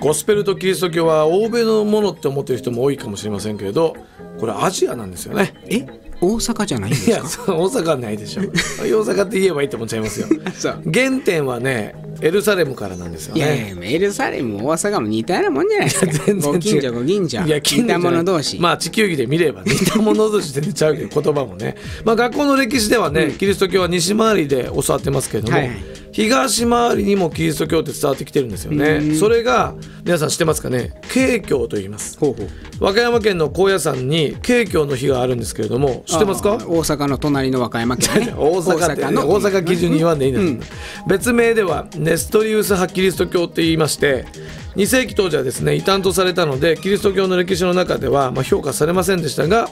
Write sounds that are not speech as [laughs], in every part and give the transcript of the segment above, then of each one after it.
ゴスペルとキリスト教は欧米のものって思ってる人も多いかもしれませんけれどこれアジアなんですよね。え？大阪じゃないんでいやすかそう大阪はないでしょ [laughs] 大阪って言えばいいと思っちゃいますよ。原点はねエルサレムからなんですよいやいねやエルサレムも大阪も似たようなもんじゃないですか。全然違う。ご近所ご近所いや近所似た者同士、まあ地球儀で見れば [laughs] 似た者同士で出ちゃうけど言葉もね。まあ学校の歴史ではね、キリスト教は西回りで教わってますけれども、はいはい東回りにもキリスト教って伝わってきてるんですよね。それが皆さん知ってますかね？慶教と言います。和歌山県の高野山に慶教の日があるんですけれども知ってますか？大阪の隣の和歌山県、ね、[laughs] 大阪っての大阪基準に言わんでいいんだ、別名ではネストリウス派キリスト教って言いまして2世紀当時はですね異端とされたのでキリスト教の歴史の中ではまあ評価されませんでしたが、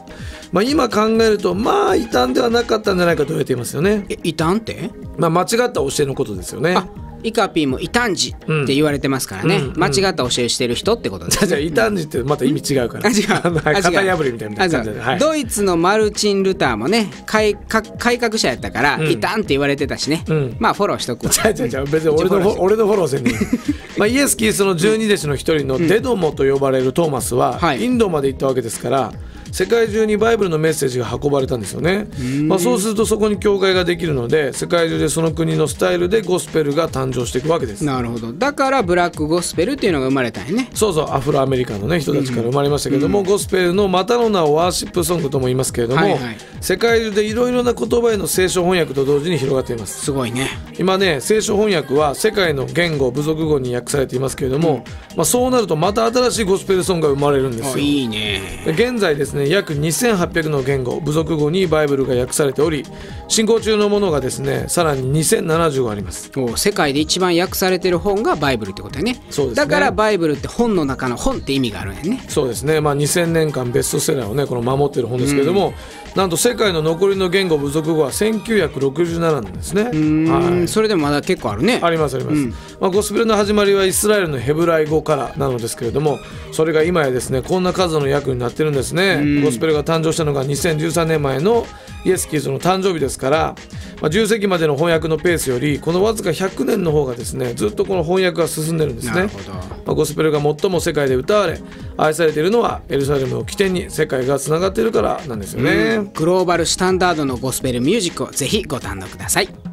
まあ、今考えるとまあ異端ではなかったんじゃないかと言われていますよね、え異端って？まあ、間違った教えのことですよね。あイカピーも異端児って言われてますからね、うん間違った教えしてる人ってことで。す [laughs] じゃあ異端児ってまた意味違うから。[laughs] う。あのあ違う。型破りみたいな感じで、はい、ドイツのマルチン・ルターもね改革改革者やったから、異端って言われてたしね、ん。まあフォローしとくわ。違う違う違う別に俺の俺のフォローせんね [laughs] まあイエス・キリストの十二弟子の一人のデドモと呼ばれるトーマスは、はい。インドまで行ったわけですから世界中にバイブルのメッセージが運ばれたんですよね、まあ、そうするとそこに教会ができるので世界中でその国のスタイルでゴスペルが誕生していくわけです。なるほど。だからブラックゴスペルっていうのが生まれたんやね。そうそうアフロアメリカの、ね、人たちから生まれましたけども、ゴスペルのまたの名をワーシップソングとも言いますけれども、はいはい。世界中でいろいろな言葉への聖書翻訳と同時に広がっています。すごいね。今ね聖書翻訳は世界の言語部族語に訳されていますけれども、まあ、そうなるとまた新しいゴスペルソングが生まれるんですよ。あいいね。で現在ですね約2800の言語部族語にバイブルが訳されており進行中のものがですねさらに2075あります。お世界で一番訳されてる本がバイブルってことやね。そうですね。だからバイブルって本の中の本って意味があるんやね。そうですね、まあ、2000年間ベストセラーをねこの守ってる本ですけれども、なんと世界の残りの言語部族語は1967なんですね。うん、はい。それでもまだ結構あるね。ありますあります、まあ、ゴスペルの始まりはイスラエルのヘブライ語からなのですけれどもそれが今やですねこんな数の訳になってるんですね、ゴスペルが誕生したのが2013年前のイエス・キリストの誕生日ですから、まあ、10世紀までの翻訳のペースよりこのわずか100年の方がですねずっとこの翻訳が進んでるんですね。まあ、ゴスペルが最も世界で歌われ愛されているのはエルサレムを起点に世界がつながっているからなんですよね、グローバルスタンダードのゴスペルミュージックをぜひご堪能ください